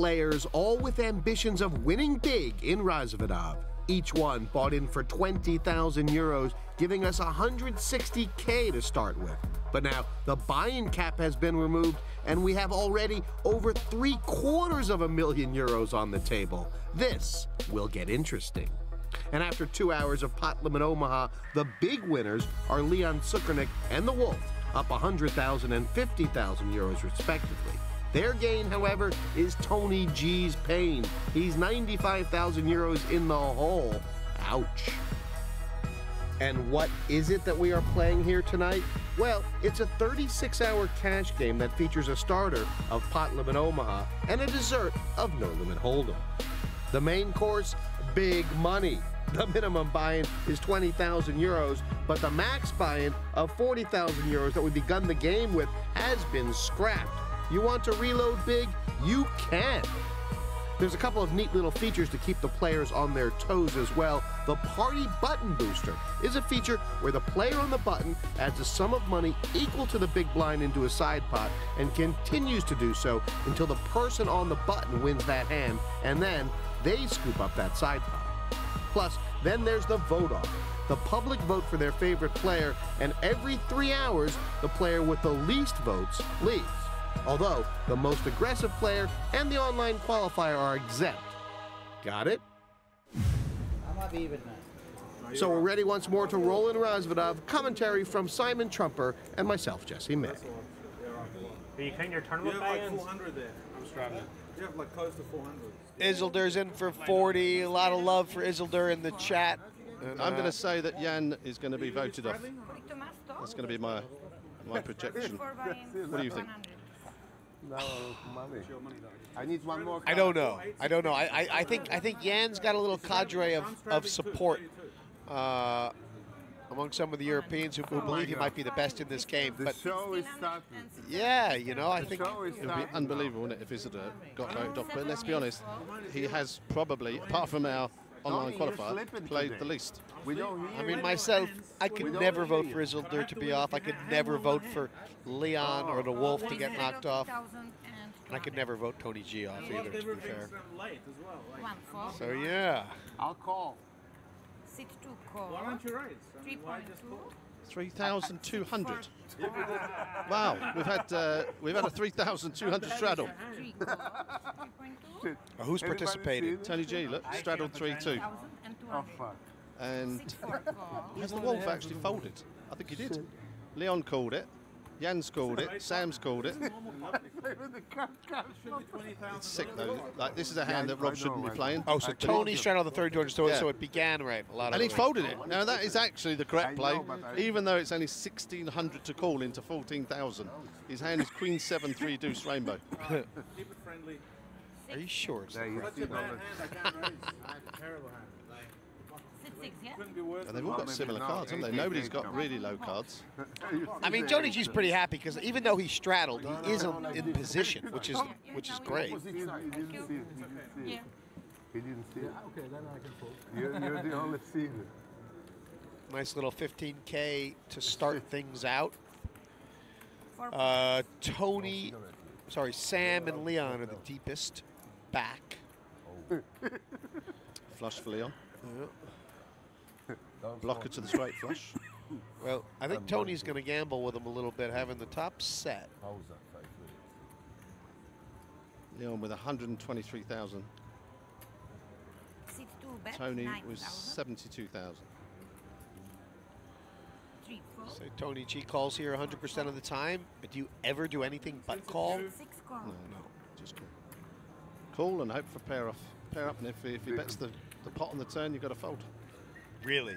Players, all with ambitions of winning big in Rozvadov. Each one bought in for 20,000 euros, giving us 160k to start with. But now the buy-in cap has been removed, and we have already over three quarters of a million euros on the table. This will get interesting. And after two hours of pot limit Omaha, the big winners are Leon Tsoukernik and the Wolf, up 100,000 and 50,000 euros respectively. Their gain, however, is Tony G's pain. He's 95,000 euros in the hole. Ouch. And what is it that we are playing here tonight? Well, it's a 36 hour cash game that features a starter of Pot Limit Omaha and a dessert of No Limit Hold'em. The main course, big money. The minimum buy-in is 20,000 euros, but the max buy-in of 40,000 euros that we begun the game with has been scrapped. You want to reload big? You can. There's a couple of neat little features to keep the players on their toes as well. The Party Button Booster is a feature where the player on the button adds a sum of money equal to the big blind into a side pot and continues to do so until the person on the button wins that hand, and then they scoop up that side pot. Plus, then there's the vote off. The public vote for their favorite player, and every three hours, the player with the least votes leaves. Although, the most aggressive player and the online qualifier are exempt. Got it? So we're ready once more to roll in Rozvadov. Commentary from Simon Trumper and myself, Jesse May. Are you cutting your You tournament have like buy-ins? 400 there. I'm strapping. You have like close to 400. Isildur's in for 40. A lot of love for Isildur in the chat. And, I'm uh, going to say that Jan is going to be voted off. That's going to be my my projection. What do you think? No, money. I need one more. I don't know. I don't know. I, I, I think I think Jan's got a little cadre of, of support uh, among some of the Europeans who, who believe he might be the best in this game. The But show is starting. yeah, you know, I think It would be unbelievable wouldn't it, if Isildur got voted off. But let's be honest, he has probably, apart from our online qualifier played the least. I mean, myself, I could never vote for Isildur to be off. I could never vote for Leon or the Wolf to get knocked off. And I could never vote Tony G off either, to be fair. So, yeah. I'll call. 6-2 call. Why aren't you right? 3.2. 3,200. Wow, we've had uh, we've had a 3,200 straddle. Three call. Three point two. Uh, who's Everybody participating? Tony G, look, straddled 3-2. Thousand and two Oh, hundred. fuck. And Six four call. has the Wolf actually folded? I think he did. Leon called it. Jan's called it. Sam's called it. The cut, cut. It's sick though. Like this is a hand Yeah, that Rob I shouldn't know, be playing. Oh, so I Tony told straddled the third 200, so, Yeah. so it began right. A lot And he's it. folded it. Now that is actually the correct play, know, but I- even though it's only 1600 to call into 14,000. His hand is Queen 7 3 Deuce Rainbow. Keep it friendly. Are you sure? it's There you Six six. Yeah. couldn't be worse. And they've all got maybe similar not. cards, haven't they? Nobody's got really low cards. I mean, Tony G's pretty happy because even though he's straddled, he is in, in position, which is which is great. He didn't see it. Yeah. Okay, then I can fold. You're, you're the only seeder. Nice little 15k to start things out. Uh, Tony, sorry, Sam and Leon are the deepest back. Flush for Leon. Blocker to the straight flush. Well, I think Tony's going to gamble with him a little bit, having the top set. Leon with 123,000. six two bet. Tony nine was 72,000. Three four. So Tony G calls here 100% of the time. But do you ever do anything but call? Call. No, no, just call. Call and hope for pair off. Pair up, and if he, if he bets the, the pot on the turn, you've got to fold. Really?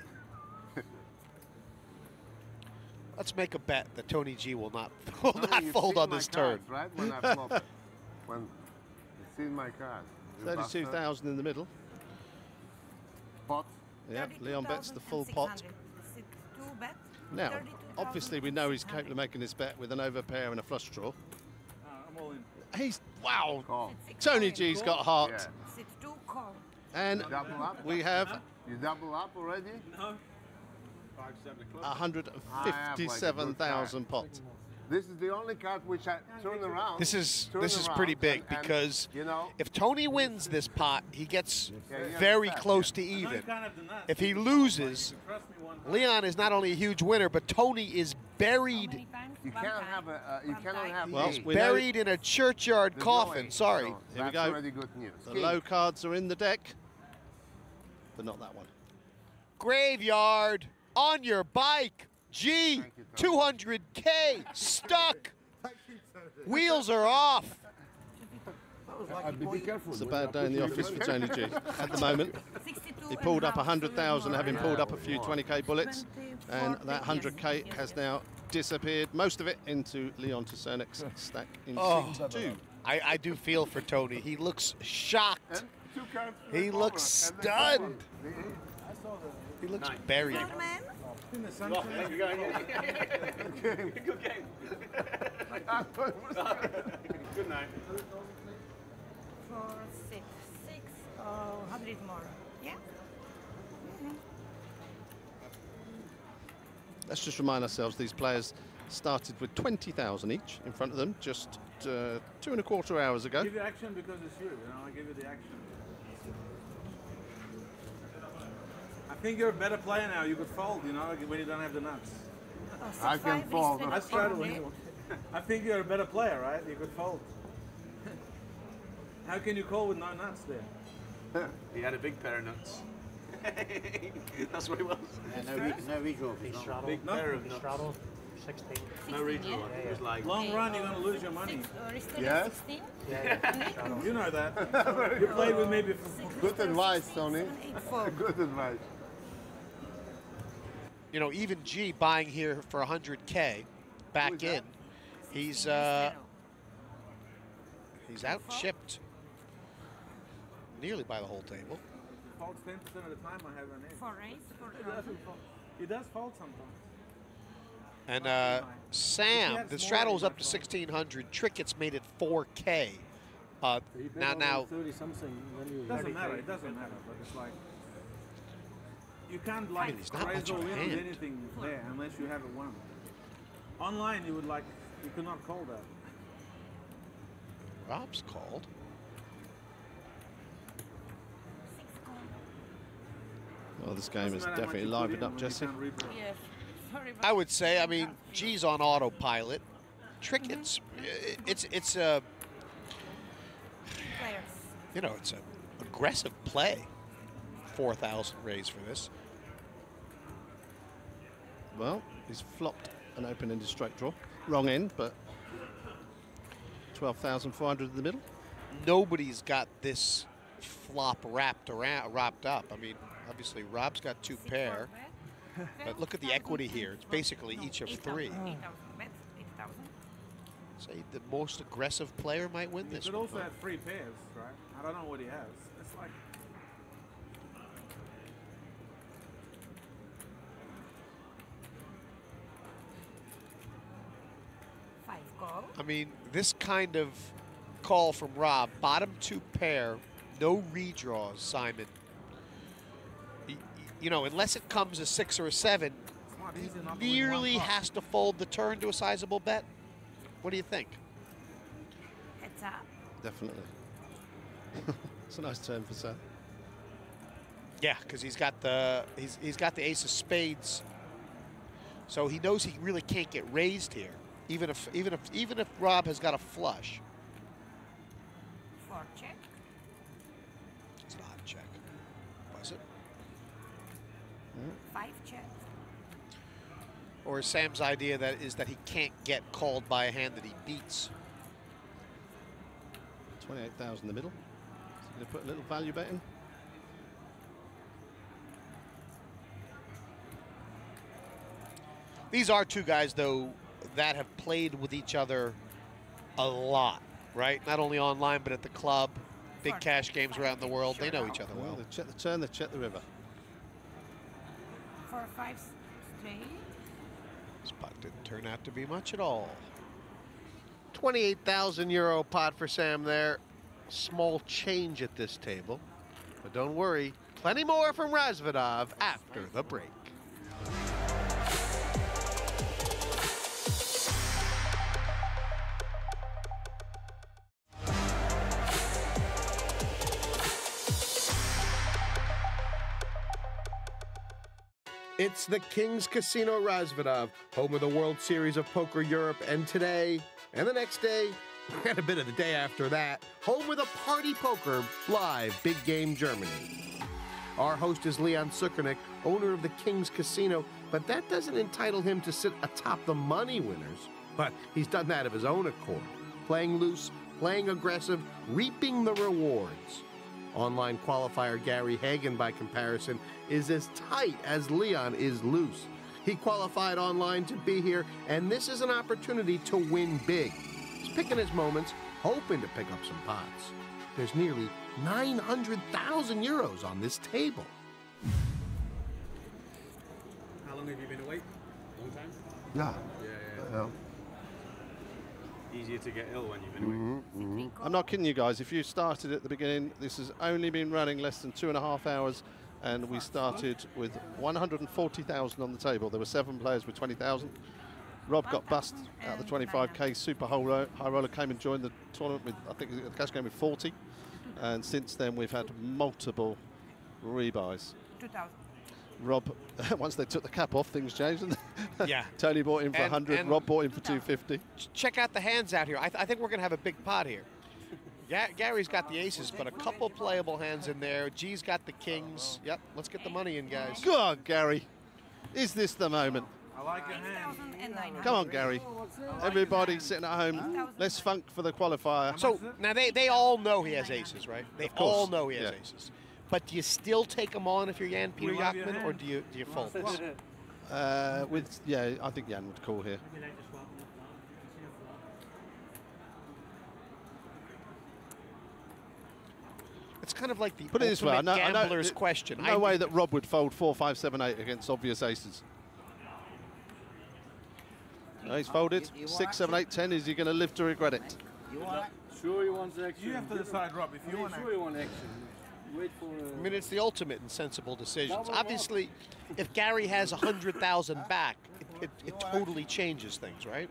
Let's make a bet that Tony G will not will Tony, not fold on my this turn. cards, Right when I flop it. When you've seen my cards. 32,000 in the middle. Pot. Yeah, Leon bets the full pot. 32,600. Six two bet. Now, obviously, we know he's capable of making this bet with an overpair and a flush draw. Uh, I'm all in. He's wow. Call. Six Tony call. G's got heart, Yeah. Six two call. and we have You double up already? No. Five, seven o'clock. Ah. 157,000 pot. This is the only card which I turn around. This is this is pretty big and- and, because you know if Tony wins this pot, he gets Yeah, you very understand, close yeah. to even. can't have the nuts. If he loses, trust me one time. Leon is not only a huge winner, but Tony is buried you cannot time. have a uh, you cannot have Well, a- we know- buried in a churchyard There's no coffin. way. Sorry. So Here we go. already good news. The King. low cards are in the deck, but not that one. Graveyard on your bike. G you, 200K stuck. Wheels are off. Be, be careful. It's a bad day in the office for Tony G. At the moment, he pulled up 100,000, having pulled up a few 20k bullets, and that 100k has now disappeared, most of it into Leon Tsoukernik's stack in Oh. seat two. I, I do feel for Tony. He looks shocked. And two cards He over, looks and then stunned. Over. He looks buried. Four men. In the sunshine. Good night. Four, six, six, oh, 100 more. Yeah? Let's just remind ourselves these players started with 20,000 each in front of them just uh, two and a quarter hours ago. Give you action because it's you. You know, I give you the action. I think you're a better player now. You could fold, you know, when you don't have the nuts. Oh, six, I can fold. I of started 400. with I think you're a better player, right? You could fold. How can you call with no nuts there? He had a big pair of nuts. That's what it was. no, re- no redraw. Big Nothing. pair of nuts. Straddle, 16. No redraw. yeah? It was like Long run, you're gonna lose your money. Six, oh, or instead Yes? of 16? You know that. You played with me before. Good advice, Tony. Seven, eight, four. Good advice. You know, even G buying here for 100K back in. He's uh, he's out chipped nearly by the whole table. Folds 10% of the time I have an ace. Four raise, four He doesn't fold. He does fold sometimes. And uh, Sam, the more, straddle's up to 1600. Trickett's made it 4K. Uh, now, now, 30 something, then you It doesn't matter. It doesn't matter. But it's like you can't like he's not raise much or win with anything there unless you have it won. Online, you would like you could not call that. Rob's called. Well, this game is matter how much definitely livened up, Jesse. can't redraw. Yes. Sorry about I would say, I mean, can't. G's on autopilot. Trickett's, mm-hmm. eh, eh, it's, it's a, you know, it's a aggressive play. 4,000 raise for this. Well, he's flopped an open-ended straight draw. Wrong end, but 12,400 in the middle. Nobody's got this flop wrapped around, wrapped up. I mean, obviously Rob's got two Six, pair, but look at the equity here. It's basically each of 8,000, three. 8,000 bet, 8,000. Say the most aggressive player might win You this could one. also have three pairs, right? I don't know what he has. It's like Five call. I mean, this kind of call from Rob, bottom two pair, no redraws, Simon. Y- y- You know, unless it comes a six or a seven, it's not easy not to win one nearly has to fold the turn to a sizable bet. What do you think? Heads up. Definitely. it's a nice turn for Sam. Yeah, because he's got the he's he's got the ace of spades, so he knows he really can't get raised here, even if even if even if Rob has got a flush. Four check. It's not a check, was it? Five check. Or is Sam's idea that is that he can't get called by a hand that he beats? 28,000 in the middle. So going to put a little value bet in. These are two guys, though, that have played with each other a lot, right? Not only online, but at the club, big cash games around the world. They know each other Well, well. they check the turn, they check the river. Four, five, straight. This pot didn't turn out to be much at all. 28,000 euro pot for Sam there. Small change at this table. But don't worry, plenty more from Rozvadov after the break. It's the King's Casino Rozvadov, home of the World Series of Poker Europe, and today and the next day, and a bit of the day after that, home of the Party Poker Live Big Game Germany. Our host is Leon Tsoukernik, owner of the King's Casino, but that doesn't entitle him to sit atop the money winners. But he's done that of his own accord, playing loose, playing aggressive, reaping the rewards. Online qualifier Gary Haggan, by comparison, is as tight as Leon is loose. He qualified online to be here, and this is an opportunity to win big. He's picking his moments, hoping to pick up some pots. There's nearly 900,000 euros on this table. How long have you been awake? Long time? Yeah. Yeah, yeah. Easier to get ill when you've been awake. Mm-hmm, mm-hmm. I'm not kidding you guys. If you started at the beginning, this has only been running less than two and a half hours, and we started with 140,000 on the table. There were seven players with 20,000. Rob got bust out of the 25k. Super High Roller, High Roller came and joined the tournament with, I think, the cash game with 40. And since then, we've had multiple rebuys. 2000. Rob, once they took the cap off, things changed. didn't? Yeah. Tony bought in for And- 100. and- Rob bought in for 250. Check out the hands out here. I, th- I think we're going to have a big pot here. Ga- Gary's got the aces, but a couple playable hands in there. G's got the kings. Yep, let's get the money in, guys. Go on, Gary. Is this the moment? I like your hand. Come on, Gary. Everybody sitting at home, let's funk for the qualifier. So now they, they all know he has aces, right? They Of all know he has yeah. aces. But do you still take them on if you're Jan Peter do you have your Jachtmann, or do you do you fold? Uh, with yeah, I think Jan would call here. It's kind of like the Put it this way, I ultimate know, I know gambler's question. No I- way that Rob would fold four, five, seven, eight against obvious aces. No, he's folded six, seven, eight, ten. Is he going to live to regret it? Sure he wants action. You have to decide, Rob, if you want sure he wants action. Wait for. I Uh, mean, it's the ultimate in sensible decisions. Obviously, if Gary has a hundred thousand back, it, it, it totally changes things, right?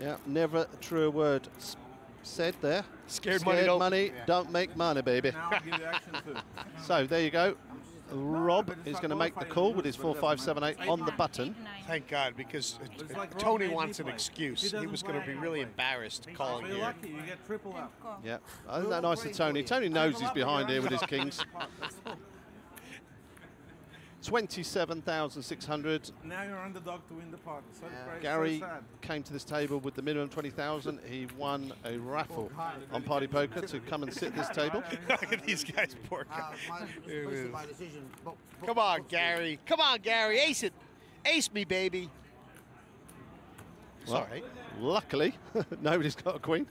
Yeah, never a true word s- said there. Scared Scared money don't- money don't make money, baby. Now I'll give you action too. So there you go. Rob is going to make the call with his but it four, doesn't five, seven, eight matter. on the button. Thank God, because uh, It's like Tony wants an excuse. He He, was going to be really embarrassed So calling you're here. lucky, you get triple up. Yeah, isn't that nice of Tony? Tony knows he's behind here with his kings. 27,600. Now you're underdog to win the pot. So crazy, Gary so sad. came to this table with the minimum 20,000. He won a raffle on Party Poker to come and sit at this table. Look at these guys, poor Uh, guys. my, my decision. But, but, Come on, Gary. Come on, Gary. Ace it. Ace me, baby. It's Well, all right. Luckily, nobody's got a queen.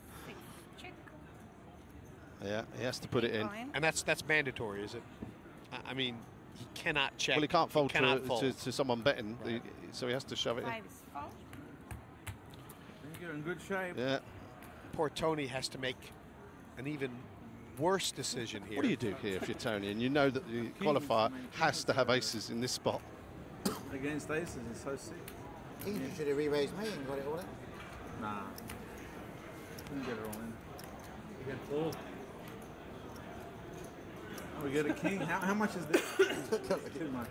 Yeah, he has to put it in. And that's that's mandatory, is it? I- I mean, he cannot check. Well, he can't fold, cannot to, fold. To, to someone betting, he- so he has to shove it in. Five is fold. I think you're in good shape. Yeah. Poor Tony has to make an even worse decision here. What do you do here if you're Tony and you know that the qualifier has to have aces in this spot? Against aces, it's so sick. He should have re-raised me and got it all in. Nah. Didn't get it all in. You can fold. Oh, we get a king. How, how much is this? Too much.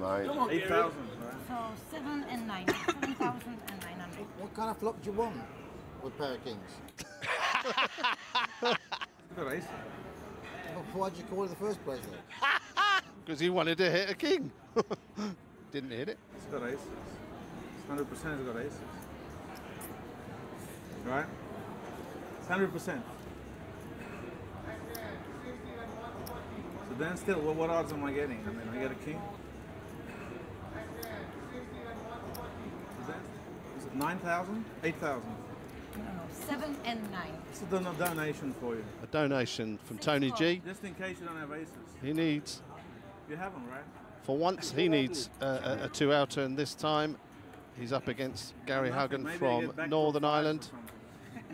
Nine. Eight thousand, right? So seven and nine. Seven thousand and nine hundred. What kind of flop do you want with pair of kings? Good ace. Well, why'd you call it in the first place then? Because he wanted to hit a king. Didn't hit it. It's got aces. It's hundred percent. It's got aces. Right? It's hundred percent. So then, still, what, what odds am I getting? I mean, I get a king. Is that- Is it nine thousand? Eight thousand. No, no. Seven and nine. It's a don- donation for you, A donation from Tony G. just in case you don't have aces. He needs, You have them, right? for once, he needs a, a, a two outer, and this time he's up against Gary Nothing. Haggan Maybe from get back to Northern fives or Ireland, something.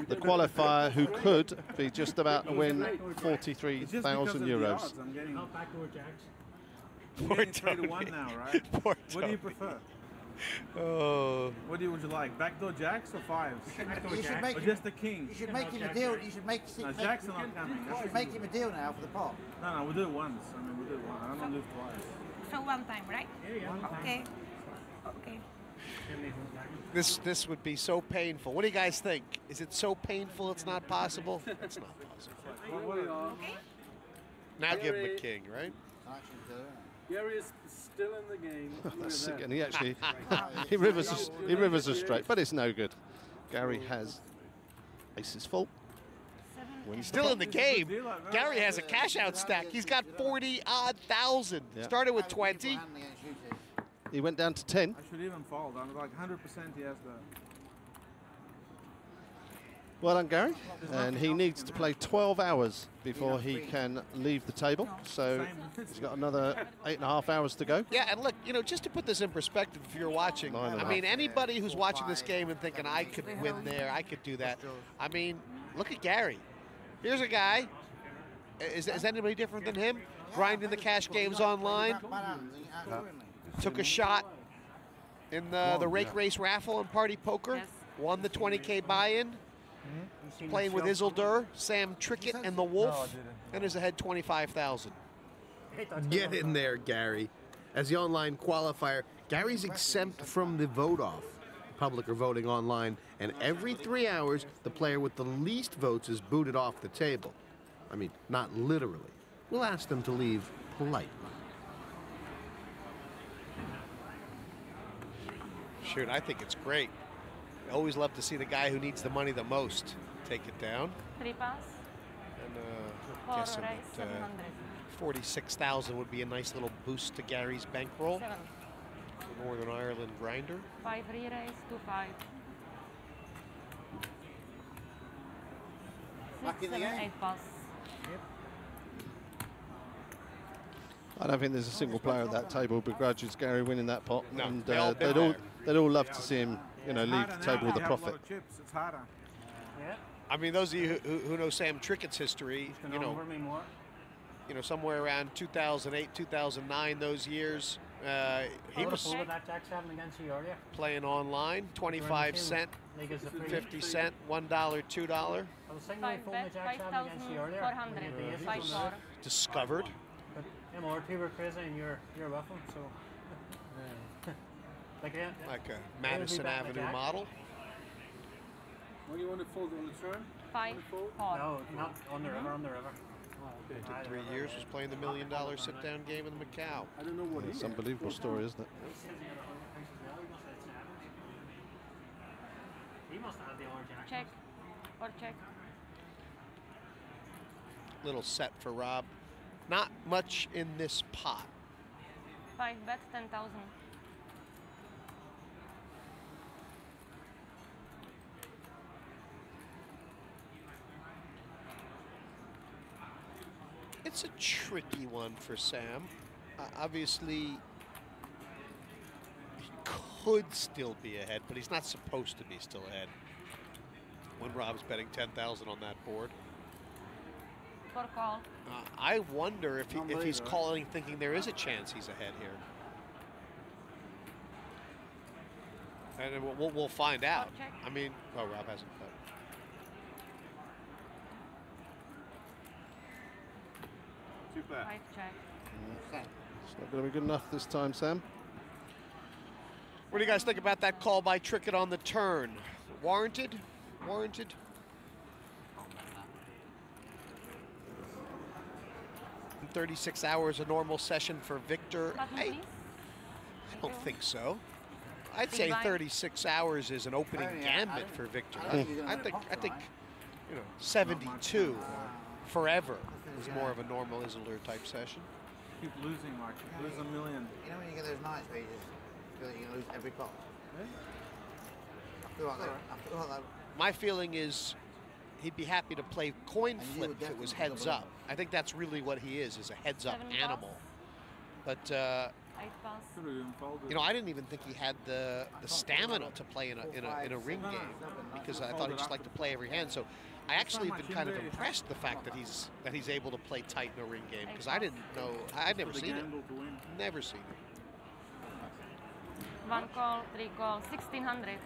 The qualifier who could be just about to win It's just because 43,000 euros. odds Not backdoor jacks. Poor getting three to one now, right? Poor What do you prefer? Oh. What do you, would you like? Backdoor jacks or fives? You should make Or him, just the king? you should make him a deal. You should make, No, make, jacks are not coming. you That's should make him a deal now for the pot. No, no, we'll do it once. I mean, we'll do it once. I don't lose twice. So one time, right? Okay. Okay. This this would be so painful. What do you guys think? Is it so painful it's not possible? It's not possible. Okay. Now give him a king, right? Actually, do it. Gary is still in the game. That's at sick, and he actually he rivers us, he rivers us straight, but it's no good. Gary has aces full. Wins the Still in the game. Gary has a cash out stack. He's got 40 odd thousand. Started with 20. He went down to 10. I should even fold. I'm like 100% he has the. Well done, Gary. And he needs to play 12 hours before he can leave the table. So he's got another eight and a half hours to go. Yeah, and look, you know, just to put this in perspective, if you're watching, Nine and mean, half. anybody who's watching this game and thinking I could win there, I could do that. I mean, look at Gary. Here's a guy. Is, is anybody different than him? Grinding the cash games online. Bad hands, absolutely. Took a shot in the, the rake race raffle and party poker. Won the 20k buy-in. Playing with Isildur, Sam Trickett, and the Wolf, and is ahead 25,000. Get in there, Gary. As the online qualifier, Gary's exempt from the vote off. The public are voting online, and every three hours, the player with the least votes is booted off the table. I mean, not literally. We'll ask them to leave politely. Shoot, I think it's great. I always love to see the guy who needs the money the most take it down. Three pass. And uh, Four guessing that, uh, 46,000 would be a nice little boost to Gary's bankroll. Seven. The Northern Ireland grinder. Five re-raise, two five. Back Six, in the game. I don't think there's a single player at that table who begrudges Gary winning that pot. No, and uh, they'd all there. They'd all love to see him, you know, leave the table with a you have lot profit. of chips. It's harder. Yeah. I mean, those of you who, who know Sam Trickett's history, you know, over me more. you know, somewhere around 2008, 2009, those years, uh, he was with that Jack 7 against you earlier. playing online, 25 cent, League is a free. 50 cent, $1, $2. I was thinking Five of pulling the bet, Jack 7 against you earlier. 5,400. when you had the aces Five on the four. roof. Discovered. But you know, two were crazy and you're you're roughing, so. Like yeah. Like a Madison back in the Avenue jack. model. What do you want to fold on the turn? Five, four. No, not on the river, on the river. It Took three years, was playing the million dollar sit down game in Macau. I don't know what It's an unbelievable story, isn't it? He must have had the orange jack. Check. Or check. Little set for Rob. Not much in this pot. Five bet, 10,000. It's a tricky one for Sam. Uh, obviously, he could still be ahead, but he's not supposed to be still ahead. When Rob's betting 10,000 on that board. For call. Uh, I wonder if, he, if he's calling thinking there is a chance he's ahead here. And then we'll- we'll, we'll find out. I mean, oh, Rob hasn't bet. Too bad. Five check. It's not going to be good enough this time, Sam. What do you guys think about that call by Trickett on the turn? Warranted? Warranted? Thirty-six hours a normal session for Victor. I. I don't think so. I'd say 36 hours is an opening Oh, yeah, I gambit for Victor. I think I think I think you know 72 forever is more of a normal Isildur type session. Keep losing, Mark. Lose a million. You know when you get those nights where you just feel like you're going to lose every pot? I feel like that. I feel like that. My feeling is he'd be happy to play coin And flip would if it was heads up. I think that's really what he is, is a heads up Seven animal. But uh, Eight pass. Could have even folded. you know, I didn't even think he had the the stamina to play in a in a, in a ring game because I thought he just liked to play every hand. So I actually have been kind of impressed the fact that he's that he's able to play tight in a ring game because I didn't know I'd never seen it. gamble to win. Never seen it. One call, three call, 1600.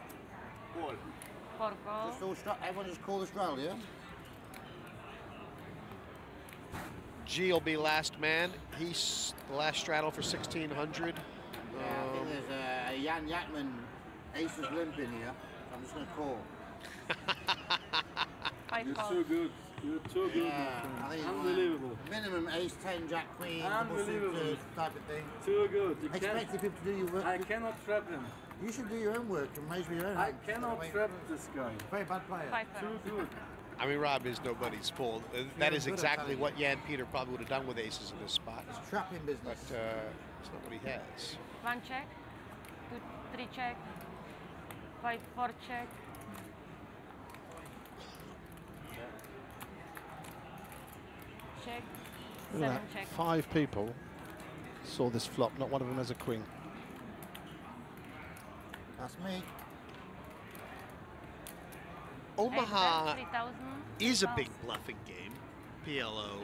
Call. Four call. Just all stra- everyone just call the straddle, yeah? G will be last man. He's the last straddle for 1600. Yeah, I think Um, there's a, a Jan Jachtmann ace is limp in here. I'm just going to call. Five You're calls. too good. You're too good, Yeah, I think Unbelievable. Minimum ace 10, jack queen, Unbelievable. type of thing. Too good. You I can't, people to do your work. I cannot trap him. You should do your own work and measure your own. I cannot trap this guy. Very bad player. Five Too good. I mean, Rob is nobody's fool. Uh, That is exactly what Jan Peter probably would have done with aces in this spot. It's trapping But business. uh, it's not what he has. One check, two, three check, five, four check. Check, Look seven at that. check. Five people saw this flop. Not one of them has a queen. That's me. Omaha is a big bluffing game, PLO,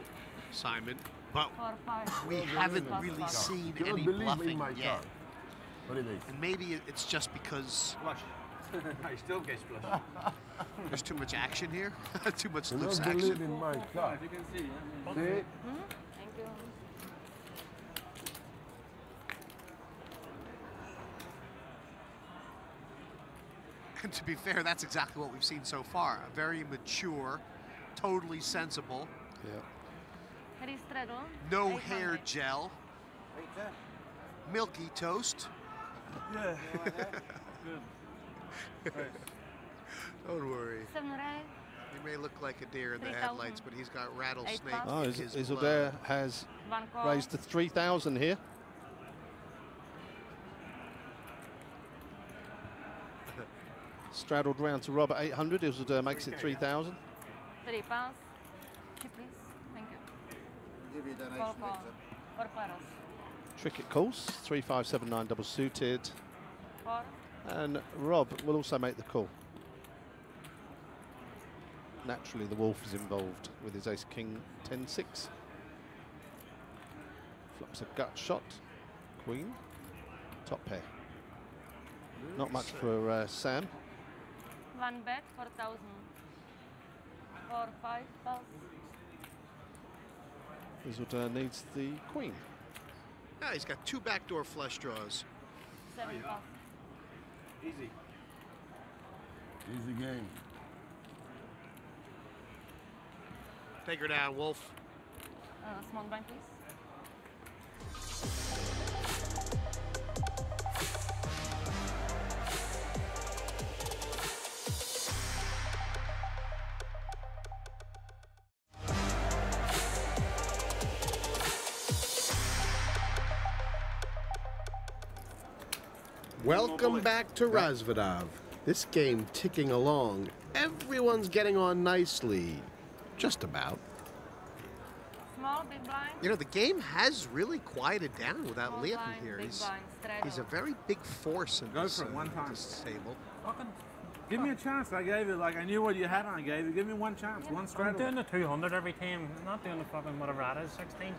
Simon, but Four, five. we haven't really seen any believe me in bluffing yet. What it is? And maybe it's just because Flush. I still get flush. there's too much action here, too much You loose don't believe action. in my Five, card. you can see. Yeah? See? Hmm? Thank you. And to be fair, that's exactly what we've seen so far. A very mature, totally sensible, Yeah. No hair gel, milky toast. Yeah. Eh? Good. Don't worry. Seven. He may look like a deer in the 3,000. headlights, but he's got rattlesnake. Oh, Is- his Isildur blood. has raised to 3,000 here. Straddled round to Robert 800. Isildur makes it 3,000. Three pounds. Chip, please. Thank you. Give you a donation, Four call. Victor. Four paros. Trickett calls. 3,579 double suited. Four. And Rob will also make the call. Naturally, the Wolf is involved with his ace king 10 6. Flops a gut shot. Queen. Top pair. Not much for uh, Sam. One bet, 4,000. Four, five, pass. Isildur needs the queen. Yeah, he's got two backdoor flush draws. Seven pass. Easy. Easy game. Take her down, Wolf. Uh, small blind, please. Welcome back to Rozvadov. This game ticking along. Everyone's getting on nicely. Just about. Small, big blind. You know, the game has really quieted down without Small Leopold blind, here. He's, blind, he's a very big force in Go this, for it, uh, one time. this table. Fucking give me a chance. I gave it like I knew what you had and I gave it. Give me one chance, one I'm doing the 200 every time. I'm not doing the fucking whatever that is, 16.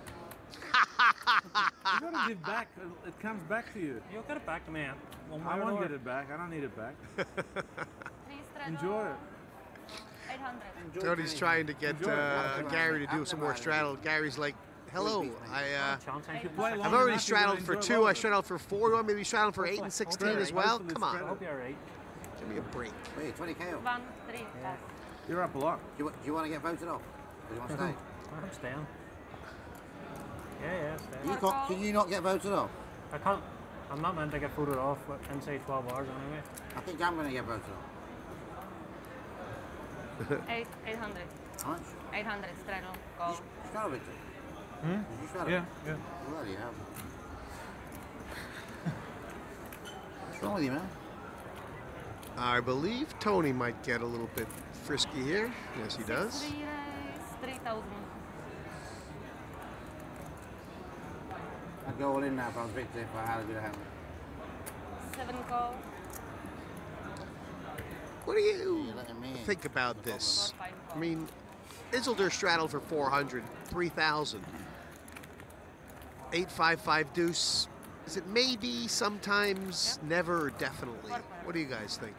You gotta give back. It- It comes back to you. You'll get it back man. One I way or won't another. get it back. I don't need it back. Three. Enjoy it. 800. Tony's trying to get uh, Gary to do some more straddle. Gary's like, hello, I, uh, Chance I You should play play long I've already straddled for two. I straddled for four. You want me to be straddling for eight and 16 as well? Come on, I hope you're right. give me a break. Wait, 20k off. One, three. You're up a lot. Do you, do you want to get voted off? Or do you want to stay? I'm staying. Yeah, yeah, staying. You can't, can you not get voted off? I can't. I'm not meant to get voted off but inside 12 hours anyway. I think I'm going to get voted off. Eight, 800. How much? 800 straddle. Call. Straddle, Victor. Hmm? You straddle? Yeah, yeah. Bloody hell. What's wrong with you, man? I believe Tony might get a little bit frisky here. Yes, he does. Three 3,000. I'd go all in now if I was Victor if I had a good hand. Seven call. What do you You're letting me in. think about this? Four, five I call. mean, Isildur straddled for 400, 3,000. 855 deuce. Is it maybe, sometimes, never, definitely? What do you guys think?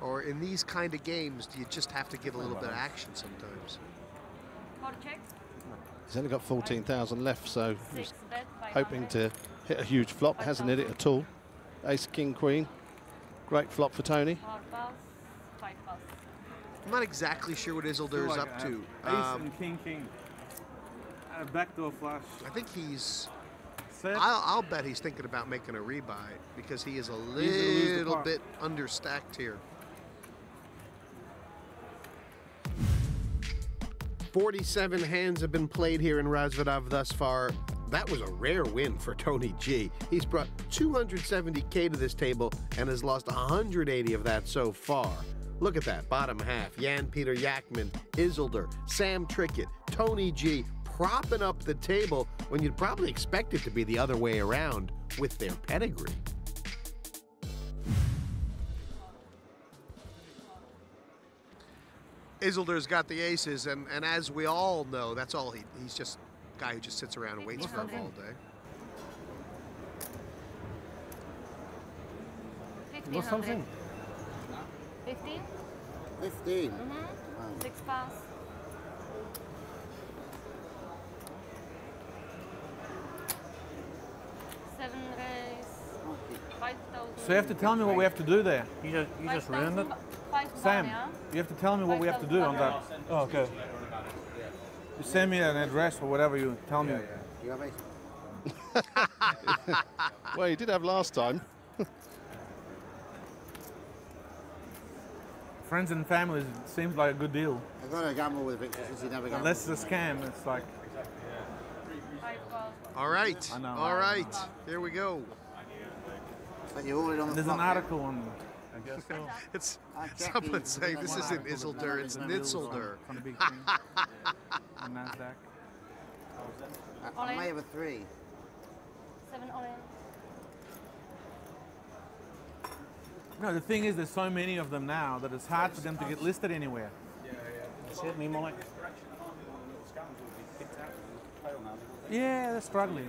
Or in these kind of games, do you just have to give a little bit of action sometimes? Four check. He's only got 14,000 left, so he's Six bet. Five hoping to hit a huge flop. Hasn't hit it at all. Ace, King, Queen. Great flop for Tony. Four pass. Five pass. I'm not exactly sure what Isildur is up to. have Ace Um, and king king. And a backdoor flush. I think he's. I'll, I'll bet he's thinking about making a rebuy because he is a He's gonna lose the little pot. bit understacked here. 47 hands have been played here in Rozvadov thus far. That was a rare win for Tony G. He's brought 270k to this table and has lost 180 of that so far. Look at that, bottom half. Jan Peter Jachtmann, Isildur, Sam Trickett, Tony G propping up the table when you'd probably expect it to be the other way around with their pedigree. Isildur's got the aces, and, and as we all know, that's all he he's just a guy who just sits around and waits for him all day. Fifteen Got something? Fifteen. 15. Mm-hmm. Six pass. Seven raise. Five thousand. So you have to tell me what we have to do there. You just, you just Five ruined it? Thousand. Five Sam, you have to tell me what we have to do on that. Oh, okay. You send me an address or whatever you tell me. You have ace? Well, he did have last time. Friends and family seems like a good deal. I've got to gamble with Victor since he never gambles. Unless it's a scam, it's like Five pass. All right, I know. all right, here we go. But you're already on the there's an article on. I guess so. It's someone saying this isn't article that Isildur, it's none of these Nitsildur. The big thing. on Nasdaq. I, I may have a three. Seven all. No, the thing is, there's so many of them now that it's hard for them to get listed anywhere. That's it, me, Molly. Yeah, they're struggling.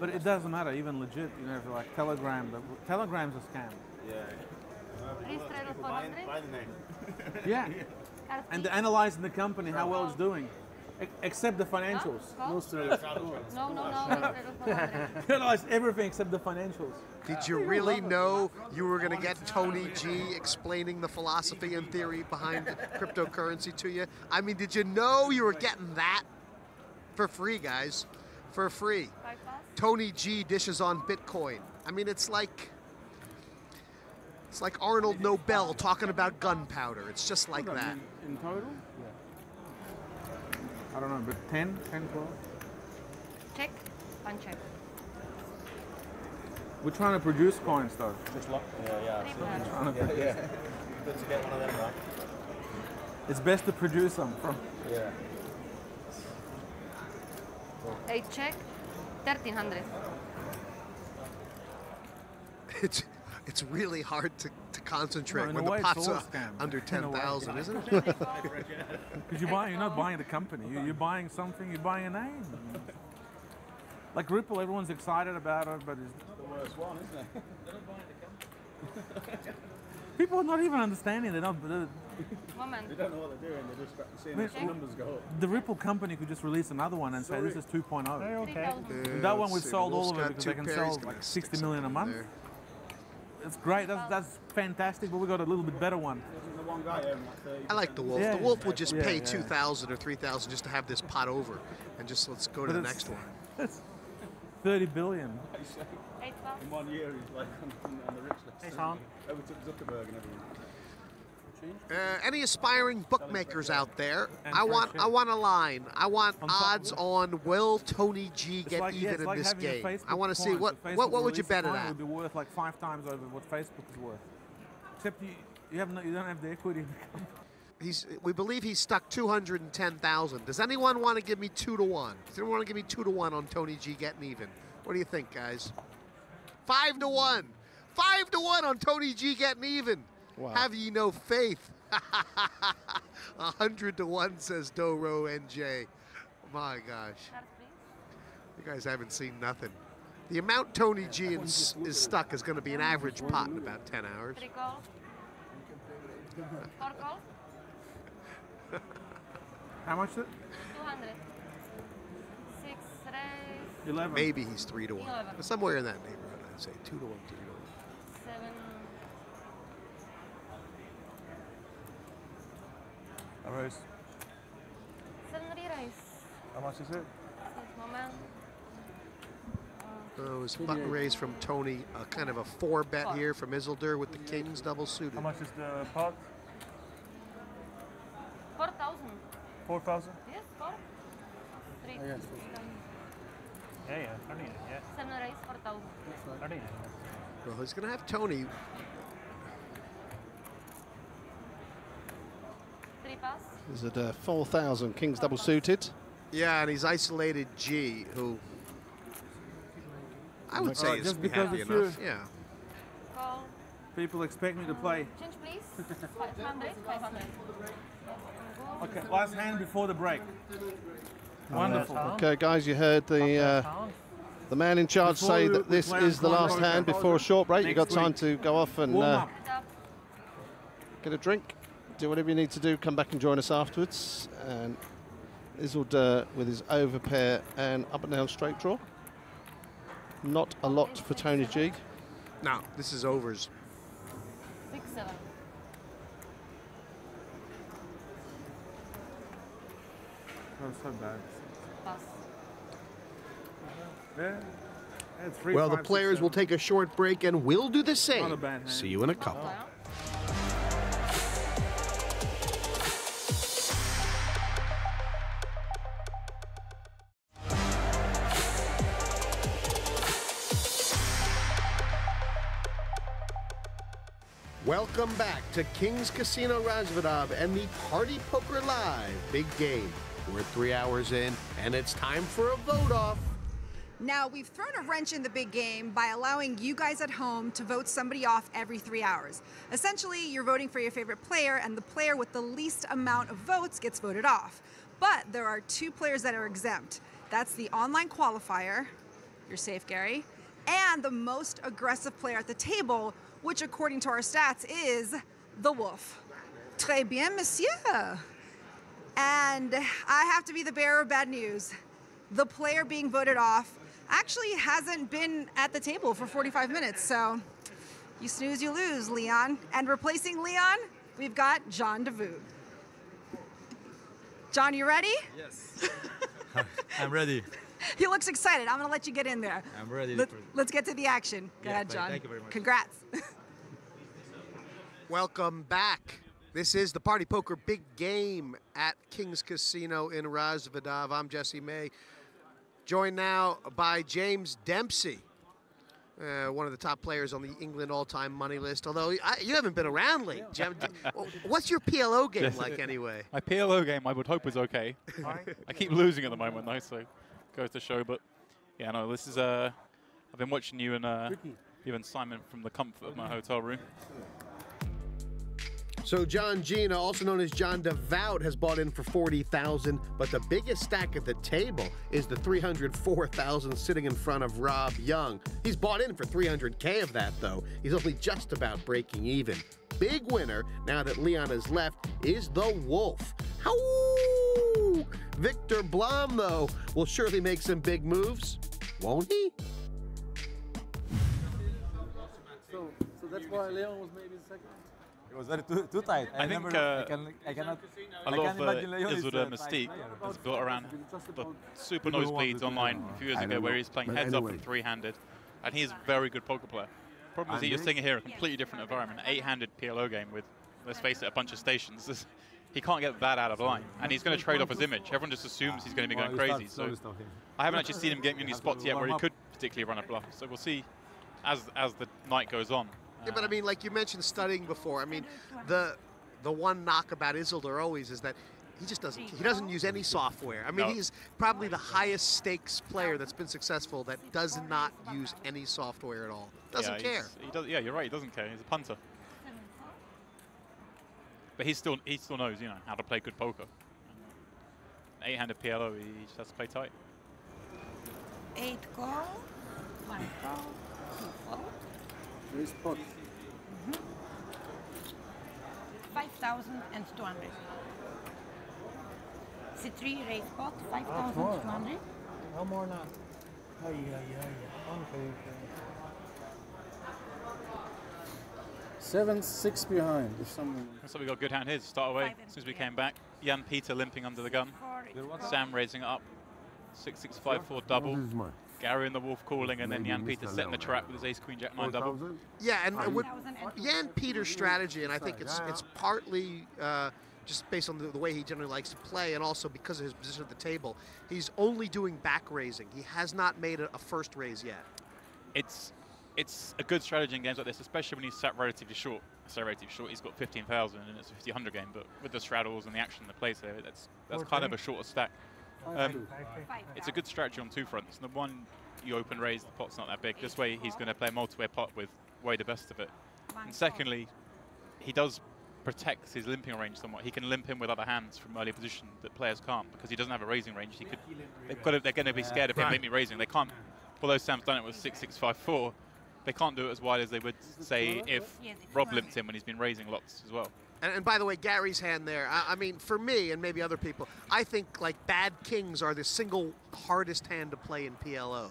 But it doesn't matter, even legit, you know, if like Telegram, the, Telegram's a scam. Risk trade of four hundred. Yeah. And they're analyzing the company, how well it's doing. E- except the financials. No. No, no, no. Risk trade of four hundred. They analyze everything except the financials. Did you really know you were going to get Tony G explaining the philosophy and theory behind cryptocurrency to you? I mean, did you know you were getting that for free, guys? For free. Tony G dishes on Bitcoin. I mean, it's like it's like Arnold Nobel talking about gunpowder. It's just like that. In, in total? I don't know, but 10, 10, 12? Check. Uncheck. We're trying to produce coins though. Just lock. Yeah, yeah. Three pass. Trying Good to get one of them right. It's best to produce them from. Yeah. Eight check. Thirteen hundred. It's it's really hard to, to concentrate No, in when the pots are scam. under In a ten way. thousand, isn't it? Because you're you're not buying the company. You- You're buying something. You're buying a name. Like Ripple, everyone's excited about it, but it's, not The worst one, isn't it? They're not buying the company. People are not even understanding. They're not. The, Moment. They don't know what they're doing. They're just seeing Wait, the numbers go up. the Ripple company could just release another one and say this is 2.0. Hey, Three thousand. And that one let's we've sold all of it because they can sell like 60 million a month. there. It's great. That's, that's fantastic. But we got a little bit better one. Isn't the one guy earning like 30 I like the wolf. Yeah. The wolf would just Yeah, pay yeah. two thousand or three thousand just to have this pot over, and just let's go to But the next one. It's 30 billion. In one year, he's like on, on the rich list. Hey, Tom. Overtook Zuckerberg and everyone. Uh, any aspiring bookmakers out there? I want. I want a line. I want On top of odds on will Tony G get like, even it's in like this game. I want to see what what what would you bet it at? would be worth like five times over what Facebook is worth. Except you, you have no, you don't have the equity in the company. He's we believe he's stuck two hundred and ten thousand. Does anyone want to give me two to one? Does anyone want to give me two to one on Tony G getting even? What do you think, guys? Five to one. Five to one on Tony G getting even. Wow. Have ye no faith? A hundred to one says Doro NJ. My gosh. You guys haven't seen nothing. The amount Tony G is, is stuck is going to be an average pot in about 10 hours. Three call. Four call. How much is it? 200. Six raise. 11. Maybe he's 3 to 1. Eleven. Somewhere in that neighborhood, I'd say 2 to 1, 3 to 1. Seven. A raise. Seven re-raise. How much is it? This moment. Oh, his button raise from Tony, a kind of a four bet Four. here from Isildur with the kings double suited. How much is the pot? 4,000. 4,000? Yes, four. Three. Oh, yes. Yeah, yeah, 39, yeah. Seven raise, 4,000. 39. Well, he's going to have Tony. Three pass. Is it uh, 4,000 kings double suited? Yeah, and he's isolated G, who I would Uh, say is just because happy it's enough. you. Yeah. Call. People expect me to play. Change, please. 500. 500. Okay, last hand before the break. Wonderful. Okay, guys, you heard the uh, the man in charge Before say that this is the last hand before a short break. You've got time week. to go off and uh, get a drink, do whatever you need to do, come back and join us afterwards. And Isildur with his over pair and up and down straight draw. Not a lot for Tony G. No, this is overs. Six, seven. Not so bad. Pass. Yeah. Three, Well, the five, six, players will take a short break and we'll do the same. Not a bad hand. See you in a couple. Welcome back to King's Casino Rozvadov and the Party Poker Live big game. We're three hours in, and it's time for a vote off. Now, we've thrown a wrench in the big game by allowing you guys at home to vote somebody off every three hours. Essentially, you're voting for your favorite player, and the player with the least amount of votes gets voted off. But there are two players that are exempt that's the online qualifier, you're safe, Garry, and the most aggressive player at the table, which, according to our stats, is the Wolf. Très bien, monsieur. And I have to be the bearer of bad news. The player being voted off actually hasn't been at the table for 45 minutes, so you snooze, you lose, Leon. And replacing Leon, we've got John DeVoot. John, you ready? Yes. I'm ready. He looks excited. I'm gonna let you get in there. I'm ready. Let, for- us get to the action. Go Yeah, ahead, John. thank you very much. Congrats. Welcome back. This is the Party Poker Big Game at King's Casino in Rozvadov. I'm Jesse May, joined now by James Dempsey, uh, one of the top players on the England all-time money list. Although I, you haven't been around late. Jim. What's your PLO game Yes. like anyway? My PLO game, I would hope, is okay. I keep losing at the moment, though, so goes to show. But yeah, no, this is. Uh, I've been watching you and uh, you and Simon from the comfort of my hotel room. So John Gena, also known as John Devout, has bought in for 40,000, but the biggest stack at the table is the 304,000 sitting in front of Rob Yong. He's bought in for 300k of that though. He's only just about breaking even. Big winner now that Leon has left is the Wolf. How? Viktor Blom though will surely make some big moves, won't he? So, so that's why Leon was maybe second. It was very too, too tight. I, think never, uh, I, can, I cannot. a I lot can't of uh, imagine is Isildur a mystique player. is built around the super People who nosebleeds online a few years ago, don't where know. he's playing But heads up and three-handed, and he's a very good poker player. Problem is, he you're they- sitting here in a completely different environment, eight-handed PLO game with, let's face it, a bunch of stations. This- he can't get that out of line, and he's going to trade off his image. Everyone just assumes he's going to be going crazy. So. I haven't actually seen him get any spots yet where he could particularly run a bluff. So we'll see as as the night goes on. Yeah, but I mean, like you mentioned studying before. I mean, the the one knock about Isildur always is that he just doesn't he doesn't use any software. I mean, No. he's probably the highest stakes player that's been successful that does not use any software at all. Doesn't yeah, care. he's- He does, yeah, you're right. He doesn't care. He's a punter. But he still he still knows, you know, how to play good poker. Eight-handed PLO, he just has to play tight. eight call, one call, two fold. Raise pot. Mm-hmm. 5,200. C3 raise pot, 5,200. No more now. Ay, ay, ay. One, two, three. Seven, six behind. If someone. So we got good hand here to start away As soon as we came back. Jan Peter limping under the gun. Sam raising it up. Six six five four double. This is. Garry and the Wolf calling, and then Jan Peter setting the trap with his ace queen jack nine double. Yeah, and Are uh, with Jan Peter's strategy, and I think it's it's partly uh, just based on the, the way he generally likes to play, and also because of his position at the table, he's only doing back raising. He has not made a, a first raise yet. It's it's a good strategy in games like this, especially when he's sat relatively short. I say relatively short. He's got 15,000 and it's a 50 game, but with the straddles and the action that plays there, that's that's kind of a shorter stack. Um, it's a good strategy on two fronts. The one, you open raise, the pot's not that big. This way, he's going to play multi-way pot with way the best of it. And secondly, he does protect his limping range somewhat. He can limp in with other hands from early position that players can't because he doesn't have a raising range. He could, they've got to, they're going to be scared of him Right. limping raising. They can't. Although Sam's done it with six six five four, they can't do it as wide as they would say if Rob limped him when he's been raising lots as well. And, and by the way, Garry's hand there. I, I mean, for me and maybe other people, I think like bad kings are the single hardest hand to play in PLO. Well,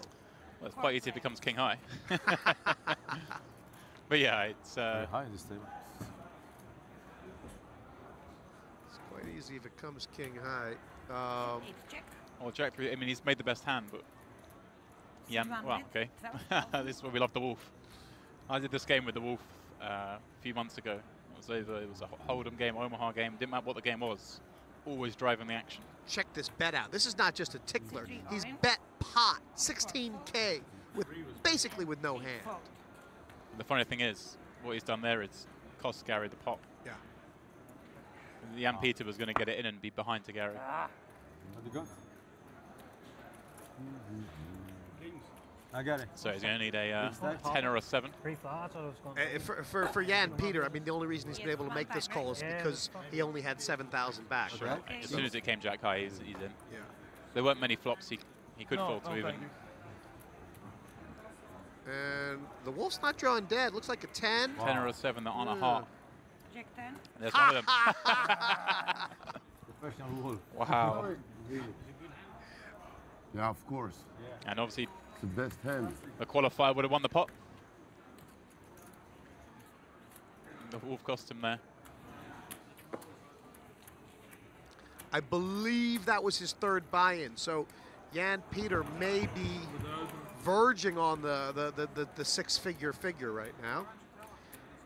it's quite easy if it becomes king high. but yeah, it's uh, high this table. It's quite easy if it comes king high. Um, well, Jack. I mean, he's made the best hand, but yeah. Well, okay. this is where we love the wolf. I did this game with the wolf uh, a few months ago. It was either it was a Hold'em game, Omaha game. Didn't matter what the game was. Always driving the action. check this bet out. This is not just a tickler. He's bet pot 16k with basically with no hand. The funny thing is, what he's done there is cost Garry the pot. Yeah. Jan Peter was going to get it in and be behind to Garry. What you got? I got it. So he's going to need a uh, 10 or a 7. Three flats, I was going Uh, for, for, for Jan Peter, I mean, the only reason he's been able to make this call is because he only had 7,000 back. Sure. As soon as it came Jack high, he's, he's in. Yeah. There weren't many flops he, he could No, fold to no, even. And the Wolf's not drawing dead. Looks like a 10. 10 or a 7 that on a Yeah. heart. Jack 10. And there's one of them. Professional wolf. Wow. Yeah, of course. And obviously, It's the best hand. the qualifier would have won the pot. The wolf cost him there. I believe that was his third buy-in. So Jan Peter may be verging on the, the, the, the, the six-figure figure right now.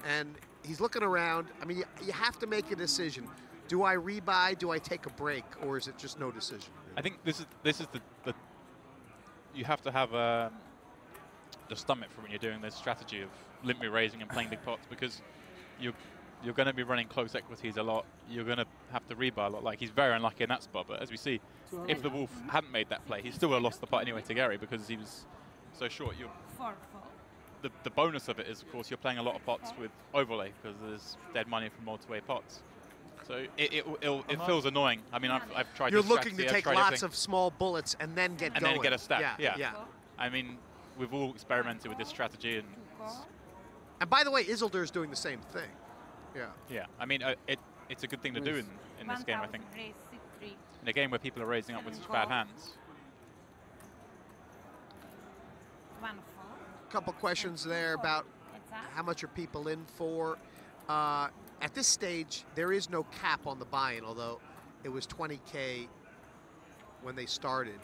And he's looking around. I mean, you, you have to make a decision. Do I rebuy? Do I take a break? Or is it just no decision? I think this is this is the, the you have to have uh, the stomach for when you're doing this strategy of limp raising and playing big pots because you you're going to be running close equities a lot. You're going to have to rebuy a lot. Like he's very unlucky in that spot. But as we see, if the wolf hadn't made that play, he still would have lost the pot anyway to Garry because he was so short. You're, the the bonus of it is, of course, you're playing a lot of pots with overlay because there's dead money from multi-way pots. So it it, it'll, it feels annoying. I mean, I've, I've tried. You're this looking to take lots of small bullets and then get and going. then get a stack. Yeah, Yeah, yeah. I mean, we've all experimented with this strategy, and And by the way, Isildur is doing the same thing. Yeah. yeah, I mean, uh, it it's a good thing to do in, in this game. I think 1,000 raise, six, three. in a game where people are raising up with such bad hands. One, four. couple questions there about how much are people in for. Uh, at this stage, there is no cap on the buy-in, although it was 20k when they started,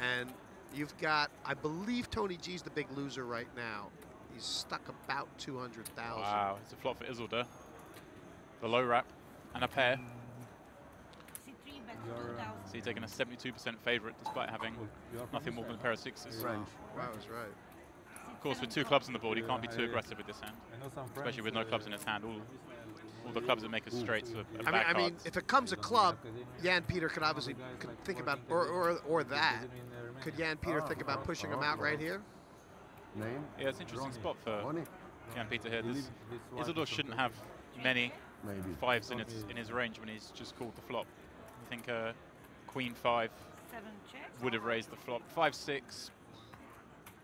and you've got, I believe, Tony G's the big loser right now. He's stuck about 200,000. Wow, it's a flop for Isildur. The low wrap and a pair. C3 bet 2,000. So he's taking a 72% favourite despite having nothing more than a pair of sixes. Wow, that's right. Of course, with two clubs on the board, he can't be too aggressive with this hand, I know some especially with no clubs uh, in his hand. All, all the clubs that make a straight are, are I mean, I mean, if it comes a club, Jan Peter could obviously could think about, or, or, or that. Could Jan Peter think about pushing him out right here? Name? Yeah, it's an interesting spot for Jan Peter here. This, This one Isildur is shouldn't have many Maybe. fives in, its, in his range when he's just called the flop. I think uh, Queen five would have raised the flop. Five six,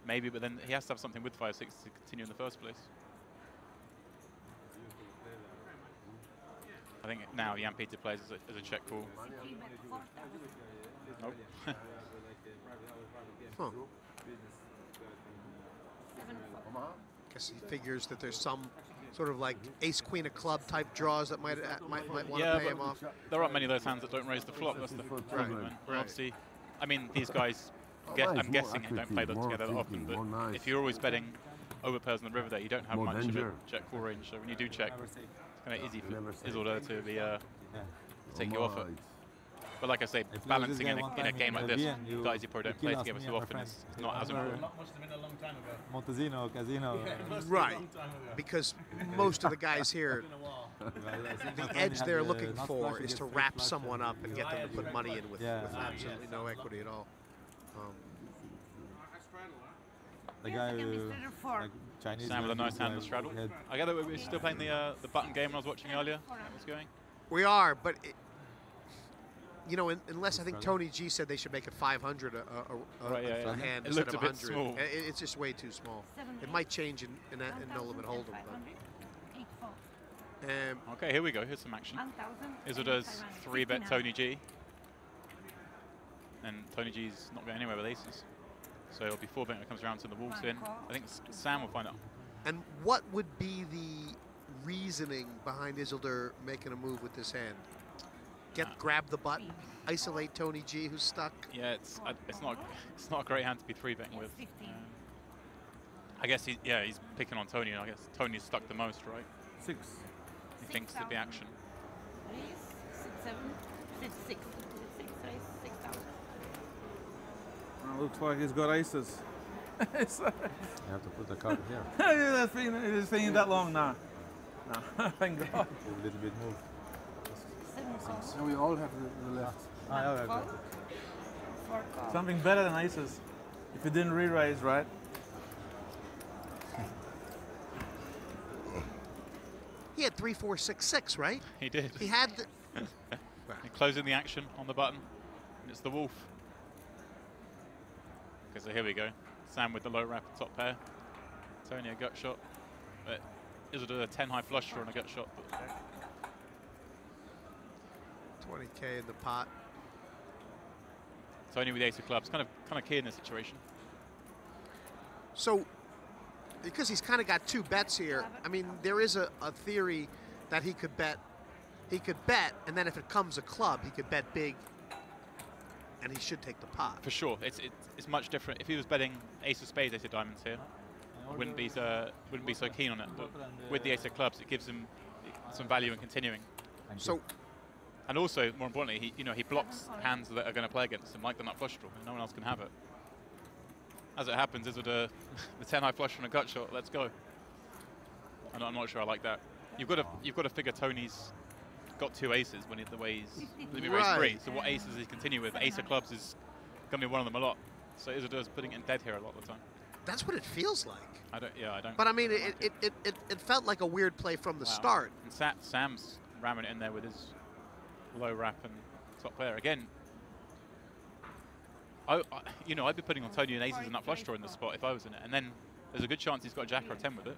maybe, but then he has to have something with 5-6 to continue in the first place. I think now Jan Peter plays as a, as a check call. Nope. Huh. Guess he figures that there's some sort of like ace queen of club type draws that might uh, might, might want to yeah, pay him off. there aren't many of those hands that don't raise the flop. That's the problem. Right, And right. Obviously, I mean, these guys, Oh, get, nice, I'm more guessing, don't play them together that thinking, often, but nice. if you're always betting over pairs on the river there, you don't have More much of a check call range. So when you do check, it's kind of easy for Never Isildur to be uh, to take you off it. But like I say, played balancing in a, in a game in like this, you- guys you probably don't play kill us, together me so often, it's, friends. it's not as Remember- important. Must have been a long time ago. Montesino, Casino. Right, because most of the guys here, the edge they're looking for is to wrap someone up and get them to put money in with, Yeah. with absolutely no equity at all. Um, The guy who, like Chinese. Sam with a nice hand guy to straddle. had- I gather we're still playing the uh, the button game I was watching earlier. That was going. we are, but it, you know, un unless I think Tony G said they should make it 500 a, a, a, Right, yeah, a yeah. hand It instead looked of a bit 100. small. It- it's just way too small. It might change in, in, a, in No Limit Hold'em. But, um, Okay, here we go. Here's some action. Isildur's three bet Tony G. And Tony G's not going anywhere with aces. So it'll be four bet when it comes around to the wolves in. I think Sam will find out. and what would be the reasoning behind Isildur making a move with this hand? Get grab the button, isolate Tony G, who's stuck. Yeah, it's I, it's not it's not a great hand to be three betting with. Um, I guess he yeah he's picking on Tony, and I guess Tony's stuck the most, right? Six. He thinks it'd be action. Raise, six, seven, six, six, six, raise, six thousand. Uh, looks like he's got aces. It's, You have to put the card here. That's been, it's been that long now. No, thank God. A little bit move. Seven calls. And we all have the, the left. Ah, yeah, okay. Call. Four. Something better than aces. If you didn't re-raise, right? He had three, four, six, six, right? He did. He had. The, closing the action on the button, and it's the wolf. Okay, so here we go. Sam with the low wrap top pair. Tony a gut shot. But Isildur a 10 high flush draw and a gut shot. But 20k in the pot. Tony with ace of clubs, kind of kind of key in this situation. So, because he's kind of got two bets here, I mean, there is a, a theory that he could bet, he could bet, and then if it comes a club, he could bet big, and he should take the pot. For sure, it's it's, it's much different. If he was betting ace of spades, ace of diamonds here, I wouldn't be so wouldn't be so keen on it. But with the ace of clubs, it gives him some value in continuing. So, and also more importantly, he you know he blocks hands that are going to play against him, like the nut flush draw, and no one else can have it. As it happens, is it a the 10 high flush and a gut shot? Let's go. I'm not, I'm not sure I like that. You've got to you've got to figure Tony's got two aces when he, the way he's let me raise three. So what aces does he continue with? Ace of clubs is going to be one of them a lot. So Isildur's putting it in dead here a lot of the time. That's what it feels like. I don't. Yeah, I don't. But I mean, don't it, like it, it, it, it felt like a weird play from the Wow. start. And Sa- Sam's ramming it in there with his low wrap and top player again. I, I, you know, I'd be putting on Tony and aces and that flush draw in the spot if I was in it, and then there's a good chance he's got a jack or a ten with it.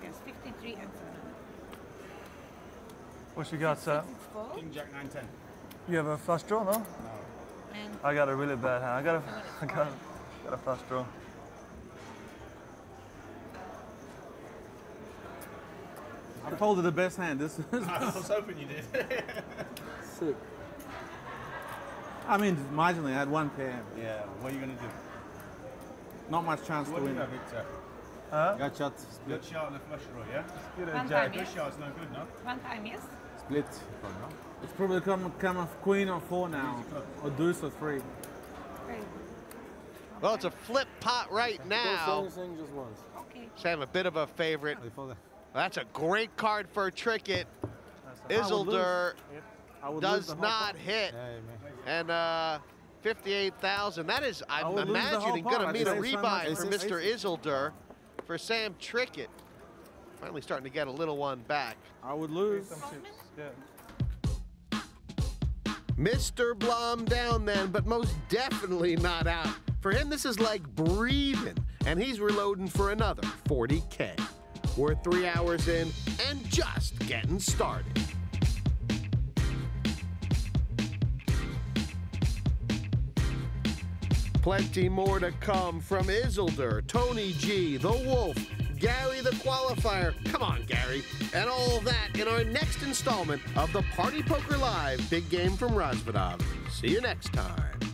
Yes, 53 and 7. What you got, sir? King Jack 910. You have a flush draw, no? And I got a really bad hand. I got a, I got a, got a flush draw. I folded the best hand. This is I was hoping you did. sick. I mean, marginally, I had one pair. yeah, what are you going to do? Not much chance to win. What do you win. have, Viktor? Huh? Gut shot, Good shot and a flush draw, yeah? Get a One jack. time, Good yes. shot's no good, no? One time, yes. Split. It's probably come, come off queen or four now, or deuce or three. Well, it's a flip pot right now. Saying just once. Okay. Sam, a bit of a favorite. I. That's a great card for Trickett. I. Isildur I would lose does not pot. hit. Yeah. And uh, 58,000. That is, I I'm would lose the whole imagining, going to pot. mean a I'd say so rebuy for Mr. aces. Isildur for Sam Trickett. Finally starting to get a little one back. I would lose. Yeah. Mr. Blom down then, but most definitely not out for For him, this is like breathing, and he's reloading for another 40K. We're three hours in and just getting started. Plenty more to come from Isildur, Tony G, The Wolf, Garry the Qualifier. Come on, Garry. And all that in our next installment of the Party Poker Live Big Game from Rozvadov. See you next time.